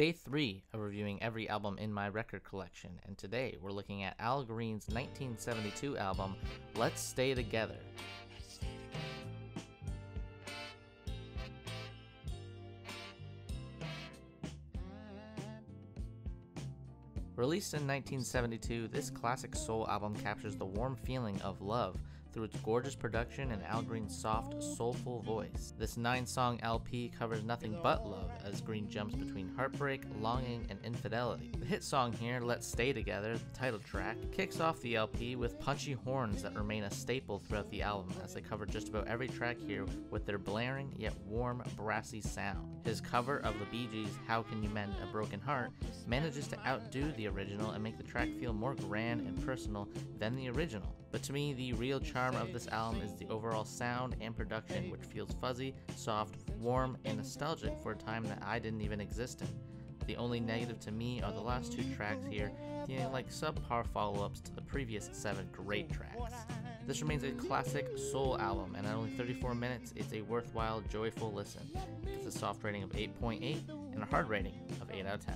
day three of reviewing every album in my record collection, and today we're looking at Al Green's 1972 album, Let's Stay Together. Released in 1972, this classic soul album captures the warm feeling of love through its gorgeous production and Al Green's soft, soulful voice. This nine song LP covers nothing but love as Green jumps between heartbreak, longing, and infidelity. The hit song here, Let's Stay Together, the title track, kicks off the LP with punchy horns that remain a staple throughout the album as they cover just about every track here with their blaring yet warm, brassy sound. His cover of the Bee Gees' How Can You Mend a Broken Heart manages to outdo the original and make the track feel more grand and personal than the original. But to me, the real charm of this album is the overall sound and production, which feels fuzzy, soft, warm, and nostalgic for a time that I didn't even exist in. The only negative to me are the last two tracks here, feeling like subpar follow ups to the previous seven great tracks. This remains a classic soul album, and at only 34 minutes, it's a worthwhile, joyful listen. It's a soft rating of 8.8 and a hard rating of 8 out of 10.